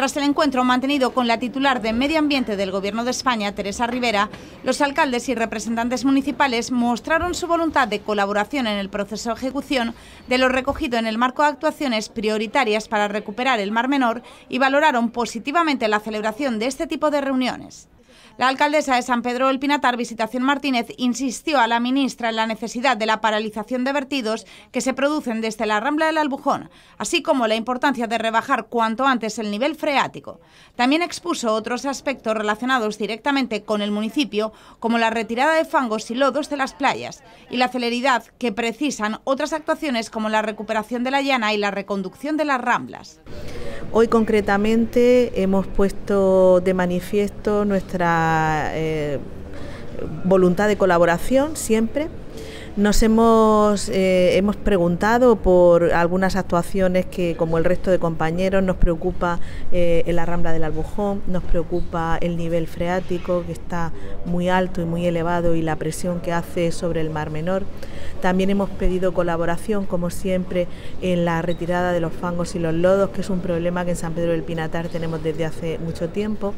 Tras el encuentro mantenido con la titular de Medio Ambiente del Gobierno de España, Teresa Rivera, los alcaldes y representantes municipales mostraron su voluntad de colaboración en el proceso de ejecución de lo recogido en el marco de actuaciones prioritarias para recuperar el Mar Menor y valoraron positivamente la celebración de este tipo de reuniones. La alcaldesa de San Pedro del Pinatar, Visitación Martínez, insistió a la ministra en la necesidad de la paralización de vertidos que se producen desde la Rambla del Albujón, así como la importancia de rebajar cuanto antes el nivel freático. También expuso otros aspectos relacionados directamente con el municipio, como la retirada de fangos y lodos de las playas y la celeridad que precisan otras actuaciones como la recuperación de la llana y la reconducción de las ramblas. Hoy concretamente hemos puesto de manifiesto nuestra eh, voluntad de colaboración siempre nos hemos, eh, hemos preguntado por algunas actuaciones que, como el resto de compañeros, nos preocupa eh, en la Rambla del Albujón, nos preocupa el nivel freático, que está muy alto y muy elevado, y la presión que hace sobre el Mar Menor. También hemos pedido colaboración, como siempre, en la retirada de los fangos y los lodos, que es un problema que en San Pedro del Pinatar tenemos desde hace mucho tiempo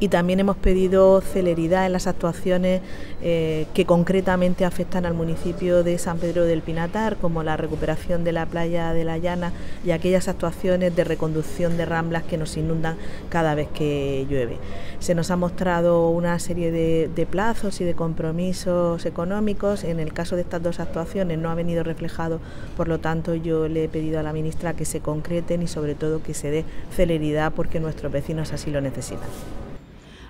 y también hemos pedido celeridad en las actuaciones eh, que concretamente afectan al municipio de San Pedro del Pinatar, como la recuperación de la playa de la Llana y aquellas actuaciones de reconducción de ramblas que nos inundan cada vez que llueve. Se nos ha mostrado una serie de, de plazos y de compromisos económicos. En el caso de estas dos actuaciones no ha venido reflejado, por lo tanto yo le he pedido a la ministra que se concreten y sobre todo que se dé celeridad porque nuestros vecinos así lo necesitan.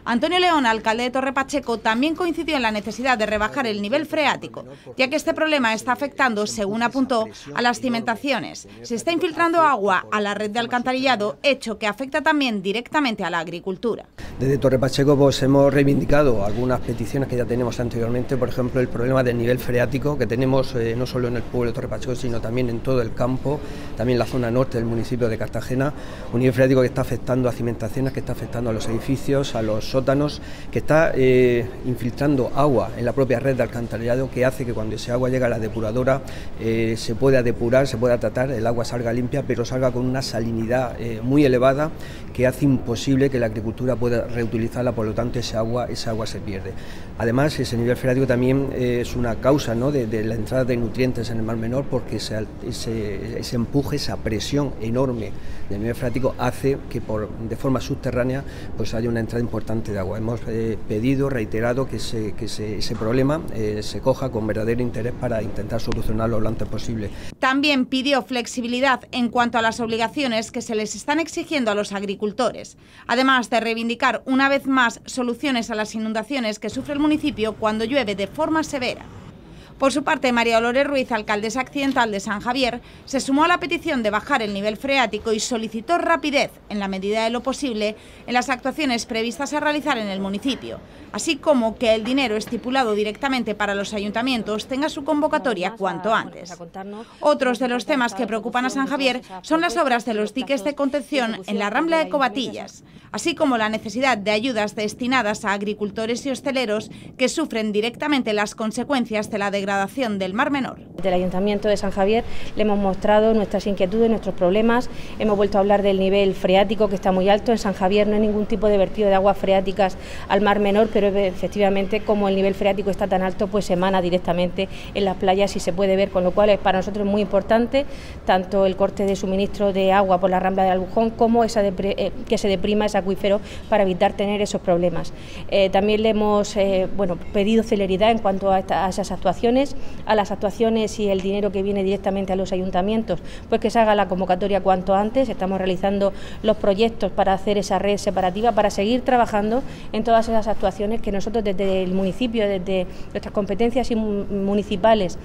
Antonio León, alcalde de Torre Pacheco, también coincidió en la necesidad de rebajar el nivel freático, ya que este problema está afectando, según apuntó, a las cimentaciones. Se está infiltrando agua a la red de alcantarillado, hecho que afecta también directamente a la agricultura. Desde Torre Pacheco pues, hemos reivindicado algunas peticiones que ya tenemos anteriormente, por ejemplo, el problema del nivel freático que tenemos eh, no solo en el pueblo de Torre Pacheco, sino también en todo el campo, también en la zona norte del municipio de Cartagena, un nivel freático que está afectando a cimentaciones, que está afectando a los edificios, a los sótanos, que está eh, infiltrando agua en la propia red de alcantarillado, que hace que cuando ese agua llega a la depuradora eh, se pueda depurar, se pueda tratar, el agua salga limpia, pero salga con una salinidad muy elevada que hace imposible que la agricultura pueda reutilizarla, por lo tanto ese agua, esa agua se pierde. Además, ese nivel freático también es una causa ¿no? de, la entrada de nutrientes en el mar menor, porque ese, ese, empuje, esa presión enorme del nivel freático hace que por, de forma subterránea pues haya una entrada importante de agua. Hemos eh, pedido, reiterado, que, ese problema eh, se coja con verdadero interés para intentar solucionarlo lo antes posible. También pidió flexibilidad en cuanto a las obligaciones que se les están exigiendo a los agricultores, además de reivindicar una vez más soluciones a las inundaciones que sufre el municipio cuando llueve de forma severa. Por su parte, María Olores Ruiz, alcaldesa accidental de San Javier, se sumó a la petición de bajar el nivel freático y solicitó rapidez, en la medida de lo posible, en las actuaciones previstas a realizar en el municipio, así como que el dinero estipulado directamente para los ayuntamientos tenga su convocatoria cuanto antes. Otros de los temas que preocupan a San Javier son las obras de los diques de contención en la Rambla de Cobatillas, así como la necesidad de ayudas destinadas a agricultores y hosteleros que sufren directamente las consecuencias de la degradación degradación del Mar Menor. Del Ayuntamiento de San Javier le hemos mostrado nuestras inquietudes, nuestros problemas, hemos vuelto a hablar del nivel freático que está muy alto, en San Javier no hay ningún tipo de vertido de aguas freáticas al Mar Menor, pero efectivamente como el nivel freático está tan alto, pues emana directamente en las playas y se puede ver, con lo cual es para nosotros muy importante tanto el corte de suministro de agua por la rambla del Albujón como esa eh, que se deprima ese acuífero para evitar tener esos problemas. Eh, también le hemos eh, bueno, pedido celeridad en cuanto a esas actuaciones a las actuaciones y el dinero que viene directamente a los ayuntamientos, pues que se haga la convocatoria cuanto antes. Estamos realizando los proyectos para hacer esa red separativa, para seguir trabajando en todas esas actuaciones que nosotros desde el municipio, desde nuestras competencias municipales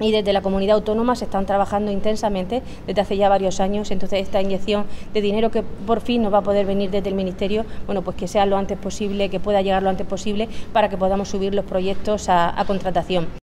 y desde la comunidad autónoma se están trabajando intensamente desde hace ya varios años. Entonces, esta inyección de dinero que por fin nos va a poder venir desde el Ministerio, bueno, pues que sea lo antes posible, que pueda llegar lo antes posible para que podamos subir los proyectos a contratación.